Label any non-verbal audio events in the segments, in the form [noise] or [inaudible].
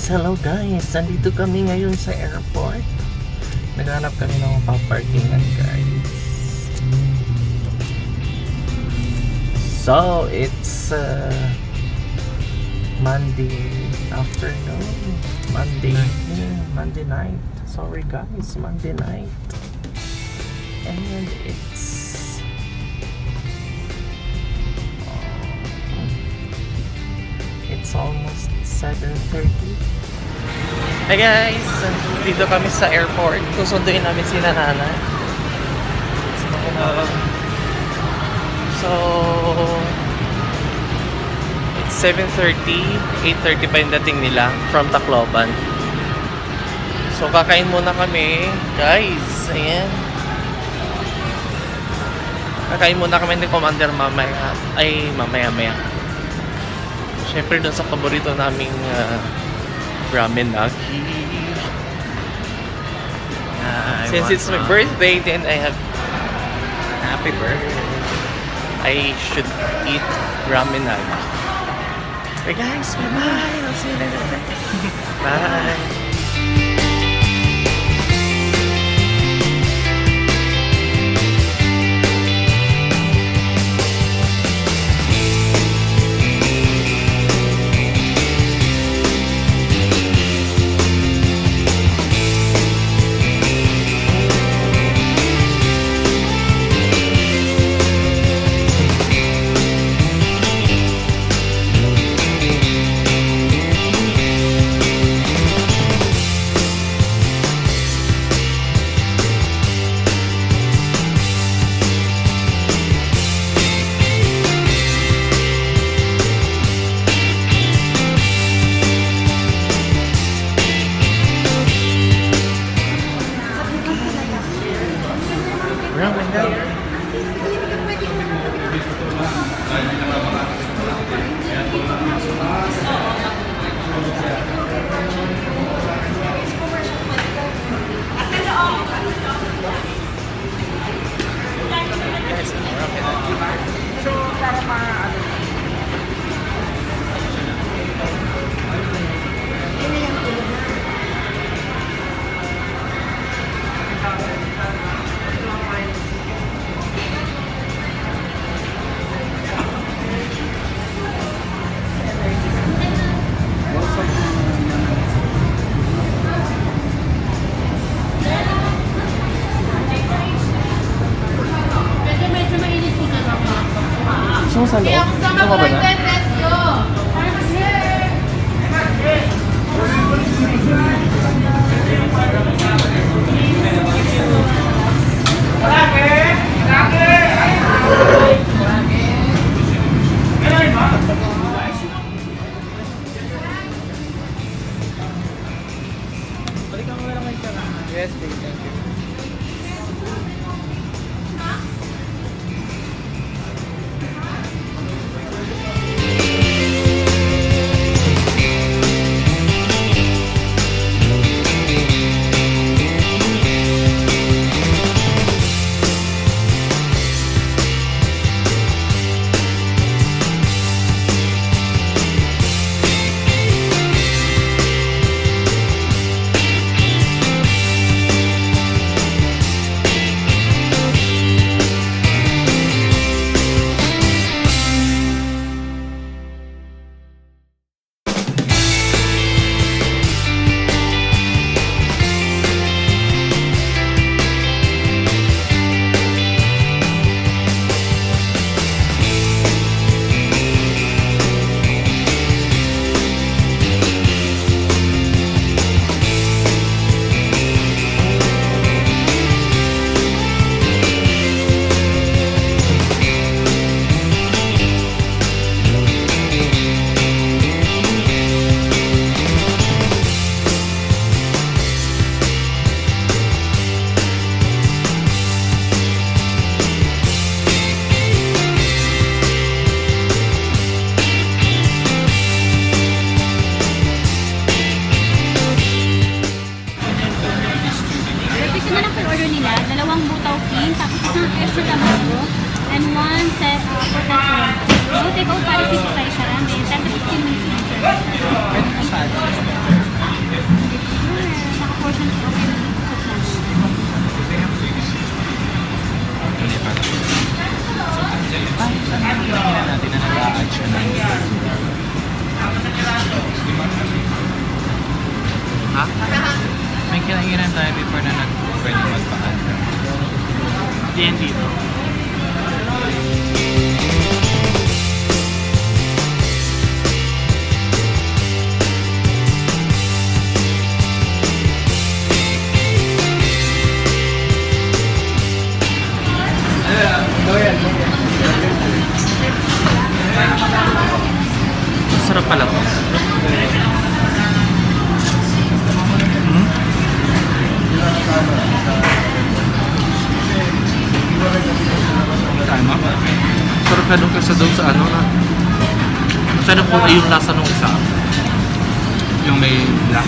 guys! Hello guys! Nandito kami ngayon sa airport. Naghanap kami ng paparkingan guys. So, it's uh, Monday afternoon. Monday. Yeah, Monday night. Sorry guys, Monday night. And it's um, it's almost 7.30 Hey guys! Dito kami sa airport. Susunduin namin si Nanana. So, it's 7.30. 8.30 pa yung dating nila from Tacloban. So, kakain muna kami. Guys, ayan. Kakain muna kami ni Commander mamaya. Ay, mamaya-maya. Siyempre dun sa paborito naming uh, ramen nagi. I Since it's my some. birthday, then I have Happy birthday. I should eat ramen nagi. Okay guys, bye-bye! I'll see you later. [laughs] Bye! Ramen nagi. Medyo ¿verdad? Doon kasi doon sa ano na. Masarap po yung lasa nung isa. Yung may black.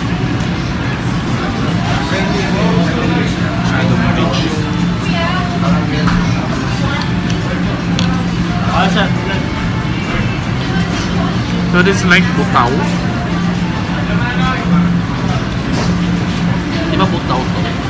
Masyado mo rich. So this is like butaw. Di ba butaw to?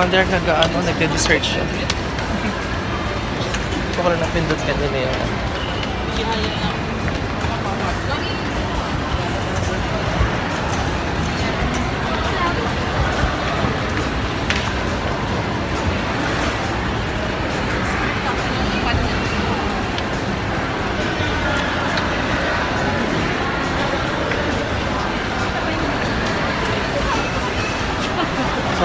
Commander nag-ano, nagde-dessert siya. [laughs] Ito ko lang napindot kanina yun.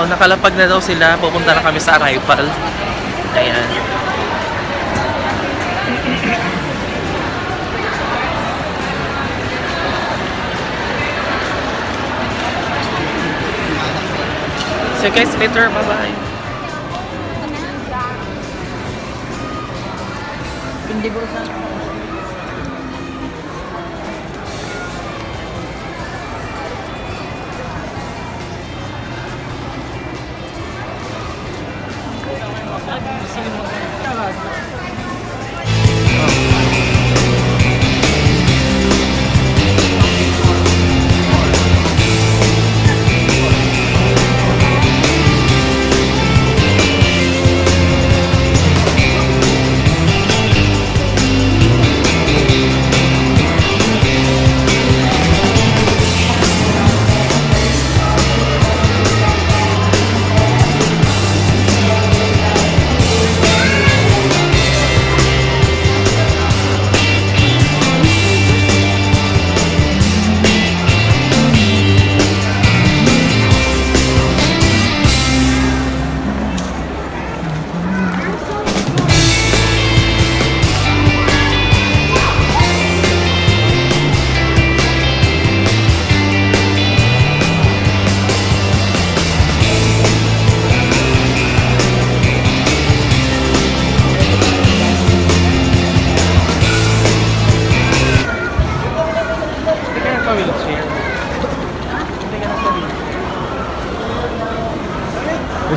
Nakalapag na daw sila, pupunta na kami sa arrival. Ayan. So guys, later, bye-bye. Hindi ko sa...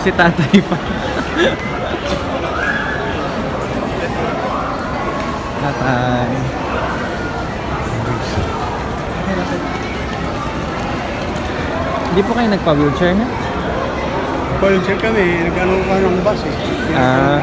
si tatay pa. tatay. Hindi po kayo nagpa-wheelchair na? Volunteer kami, nag-ano ka ng bus eh. Ah,